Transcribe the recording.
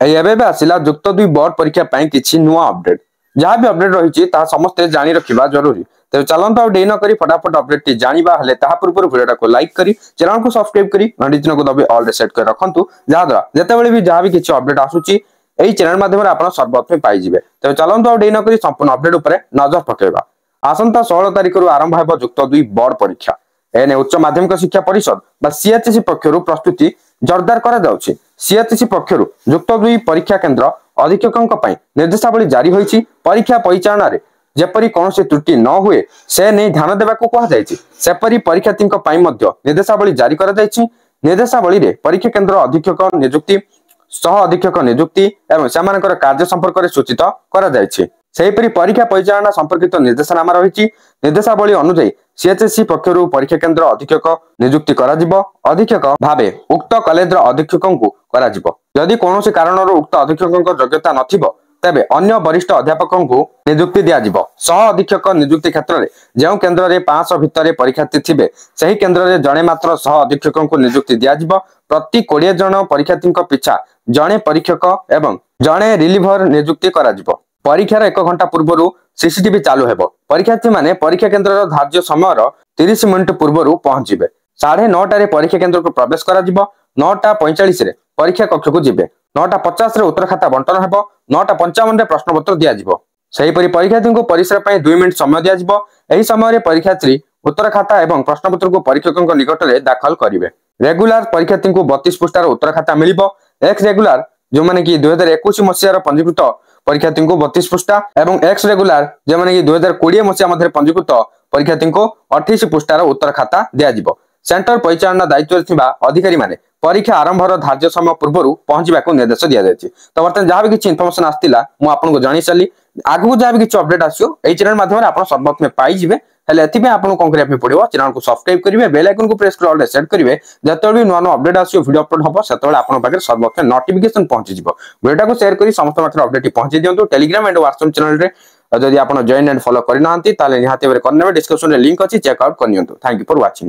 ଏଇ ଏବେ ଏବେ ଆସିଲା ଯୁକ୍ତ ଦୁଇ ବୋର୍ଡ ପରୀକ୍ଷା ପାଇଁ କିଛି ନୂଆ ଅପଡେଟ୍ ଯାହା ବି ଅପଡେଟ୍ ରହିଛି ତାହା ସମସ୍ତେ ଜାଣି ରଖିବା ଜରୁରୀ। ତେବେ ଚାଲନ୍ତୁ ଆଉ ଡେଇ ନ କରି ଫଟାଫଟ ଅପଡେଟଟି ଜାଣିବା ହେଲେ ତାହା ପୂର୍ବରୁ ଭିଡିଓଟାକୁ ଲାଇକ୍ କରି ଚ୍ୟାନେଲକୁ ସବସ୍କ୍ରାଇବ କରି ଘଣ୍ଟିଚିହ୍ନକୁ ଦବି ଅଲରେ ସେଟ୍ କରି ରଖନ୍ତୁ। ଯାହାଦ୍ୱାରା ଯେତେବେଳେ ବି ଯାହା ବି କିଛି ଅପଡେଟ୍ ଆସୁଛି ଏହି ଚ୍ୟାନେଲ ମାଧ୍ୟମରେ ଆପଣ ସର୍ବପ୍ରଥମେ ପାଇଯିବେ। ତେବେ ଚାଲନ୍ତୁ ଆଉ ଡେଇ ନ କରି ସମ୍ପୂର୍ଣ୍ଣ ଅପଡେଟ୍ ଉପରେ ନଜର ପକାଇବା। ଆସନ୍ତା ଷୋହଳ ତାରିଖରୁ ଆରମ୍ଭ ହେବ ଯୁକ୍ତ ଦୁଇ ବୋର୍ଡ ପରୀକ୍ଷା। ଏନେଇ ଉଚ୍ଚ ମାଧ୍ୟମିକ ଶିକ୍ଷା ପରିଷଦ ବା ସିଏଚସି ପକ୍ଷରୁ ପ୍ରସ୍ତୁତି ଜୋରଦାର କରାଯାଉଛି ସିଏଚସି ପକ୍ଷରୁ ଯୁକ୍ତ ଦୁଇ ପରୀକ୍ଷା କେନ୍ଦ୍ର ଅଧୀକ୍ଷକଙ୍କ ପାଇଁ ନିର୍ଦ୍ଦେଶାବଳୀ ଜାରି ହୋଇଛି ପରୀକ୍ଷା ପରିଚାଳନାରେ। ଯେପରି କୌଣସି ତ୍ରୁଟି ନ ହୁଏ ସେ ନେଇ ଧ୍ୟାନ ଦେବାକୁ କୁହାଯାଇଛି। ସେପରି ପରୀକ୍ଷାର୍ଥୀଙ୍କ ପାଇଁ ମଧ୍ୟ ନିର୍ଦ୍ଦେଶାବଳୀ ଜାରି କରାଯାଇଛି। ନିର୍ଦ୍ଦେଶାବଳୀରେ ପରୀକ୍ଷା କେନ୍ଦ୍ର ଅଧୀକ୍ଷକ ନିଯୁକ୍ତି ସହ ଅଧୀକ୍ଷକ ନିଯୁକ୍ତି ଏବଂ ସେମାନଙ୍କର କାର୍ଯ୍ୟ ସମ୍ପର୍କରେ ସୂଚିତ କରାଯାଇଛି। ସେହିପରି ପରୀକ୍ଷା ପରିଚାଳନା ସମ୍ପର୍କିତ ନିର୍ଦ୍ଦେଶନାମା ରହିଛି ନିର୍ଦ୍ଦେଶାବଳୀ ଅନୁଯାୟୀ ସିଏଚଏସି ପକ୍ଷରୁ ପରୀକ୍ଷା କେନ୍ଦ୍ର ଅଧୀକ୍ଷକ ନିଯୁକ୍ତି କରାଯିବ ଅଧୀକ୍ଷକ ଭାବେ ଉକ୍ତ କଲେଜର ଅଧୀକ୍ଷକଙ୍କୁ କରାଯିବ ଯଦି କୌଣସି କାରଣରୁ ଉକ୍ତ ଅଧୀକ୍ଷକଙ୍କ ଯୋଗ୍ୟତା ନଥିବ ତେବେ ଅନ୍ୟ ବରିଷ୍ଠ ଅଧ୍ୟାପକଙ୍କୁ ନିଯୁକ୍ତି ଦିଆଯିବ ସହ ଅଧୀକ୍ଷକ ନିଯୁକ୍ତି କ୍ଷେତ୍ରରେ ଯେଉଁ କେନ୍ଦ୍ରରେ ପାଞ୍ଚଶହ ଭିତରେ ପରୀକ୍ଷାର୍ଥୀ ଥିବେ ସେହି କେନ୍ଦ୍ରରେ ଜଣେ ମାତ୍ର ସହ ଅଧୀକ୍ଷକଙ୍କୁ ନିଯୁକ୍ତି ଦିଆଯିବ ପ୍ରତି କୋଡ଼ିଏ ଜଣ ପରୀକ୍ଷାର୍ଥୀଙ୍କ ପିଛା ଜଣେ ପରୀକ୍ଷକ ଏବଂ ଜଣେ ରିଲିଭର ନିଯୁକ୍ତି କରାଯିବ ପରୀକ୍ଷାର ଏକ ଘଣ୍ଟା ପୂର୍ବରୁ ସିସିଟିଭି ଚାଲୁ ହେବ। ପରୀକ୍ଷାର୍ଥୀମାନେ ପରୀକ୍ଷା କେନ୍ଦ୍ରର ଧାର୍ଯ୍ୟ ସମୟର ତିରିଶ ମିନିଟ୍ ପୂର୍ବରୁ ପହଞ୍ଚିବେ। ସାଢେ ନଅଟାରେ ପରୀକ୍ଷା କେନ୍ଦ୍ରକୁ ପ୍ରବେଶ କରାଯିବ। ନଅଟା ପଇଁଚାଳିଶରେ ପରୀକ୍ଷା କକ୍ଷକୁ ଯିବେ। ନଅଟା ପଚାଶରେ ଉତ୍ତର ଖାତା ବଣ୍ଟନ ହେବ। ନଅଟା ପଞ୍ଚାବନରେ ପ୍ରଶ୍ନପତ୍ର ଦିଆଯିବ। ସେହିପରି ପରୀକ୍ଷାର୍ଥୀଙ୍କୁ ପରିସର ପାଇଁ ଦୁଇ ମିନିଟ୍ ସମୟ ଦିଆଯିବ। ଏହି ସମୟରେ ପରୀକ୍ଷାର୍ଥୀ ଉତ୍ତର ଖାତା ଏବଂ ପ୍ରଶ୍ନପତ୍ରକୁ ପରୀକ୍ଷକଙ୍କ ନିକଟରେ ଦାଖଲ କରିବେ। ରେଗୁଲାର ପରୀକ୍ଷାର୍ଥୀଙ୍କୁ ବତିଶ ପୃଷ୍ଠାର ଉତ୍ତର ଖାତା ମିଳିବ। ଏକ୍ସ ରେଗୁଲାର ଯେଉଁମାନେ କି ଦୁଇ ହଜାର ଏକୋଇଶ ମସିହାର ପଞ୍ଜୀକୃତ ପରୀକ୍ଷାର୍ଥୀଙ୍କୁ ବତିଶ ପୃଷ୍ଠା ଏବଂ ଏକ୍ସ ରେଗୁଲାର ଯେଉଁମାନେ କି ଦୁଇ ହଜାର କୋଡିଏ ମସିହା ମଧ୍ୟରେ ପଞ୍ଜୀକୃତ ପରୀକ୍ଷାର୍ଥୀଙ୍କୁ ଅଠେଇଶ ପୃଷ୍ଠାର ଉତ୍ତର ଖାତା ଦିଆଯିବ ସେଣ୍ଟର ପରିଚାଳନା ଦାୟିତ୍ୱରେ ଥିବା ଅଧିକାରୀମାନେ ପରୀକ୍ଷା ଆରମ୍ଭର ଧାର୍ଯ୍ୟ ସମୟ ପୂର୍ବରୁ ପହଞ୍ଚିବାକୁ ନିର୍ଦ୍ଦେଶ ଦିଆଯାଇଛି। ତ ବର୍ତ୍ତମାନ ଯାହା ବି କିଛି ଇନଫର୍ମେସନ ଆସିଥିଲା ମୁଁ ଆପଣଙ୍କୁ ଜଣାଇ ସାରିଲି। ଆଗକୁ ଯାହା ବି କିଛି ଅପଡେଟ୍ ଆସିବ ଏଇ ଚ୍ୟାନେଲ ମାଧ୍ୟମରେ ଆପଣ ସର୍ବପ୍ରଥମେ ପାଇଯିବେ। ହେଲେ ଏଥିପାଇଁ ଆପଣଙ୍କୁ କଣ କରିବା ପାଇଁ ପଡିବ ଚ୍ୟାନେଲକୁ ସବସ୍କ୍ରାଇବ କରିବେ ବେଲ୍ ଆଇକନକୁ ପ୍ରେସ୍ କରି ଅଲରେ ସେଟ୍ କରିବେ। ଯେତେବେଳେ ବି ନୂଆ ନୂଆ ଅପଡେଟ୍ ଆସିବ ଭିଡିଓ ଅପଲୋଡ ହବ ସେତେବେଳେ ଆପଣଙ୍କ ପାଖରେ ସର୍ବପ୍ରଥମେ ନୋଟିଫିକେସନ ପହଞ୍ଚିଯିବ। ଭିଡିଓଟାକୁ ସେୟାର କରି ସମସ୍ତ ପାଖରେ ଅପଡେଟ୍ ପହଞ୍ଚେଇ ଦିଅନ୍ତୁ। ଟେଲିଗ୍ରାମ ଏଣ୍ଡ ହ୍ୱାଟ୍ସଆପ ଚ୍ୟାନେଲରେ ଯଦି ଆପଣ ଜଏନ୍ ଆଣ୍ଡ ଫଲୋ କରିନାହାନ୍ତି ତାହେଲେ ନିହାତି ଭାବରେ କରିନେବେ। ଡିସ୍କ୍ରିପସନରେ ଲିଙ୍କ ଅଛି ଚେକ୍ ଆଉଟ୍ କରିନିଅନ୍ତୁ। Thank you for watching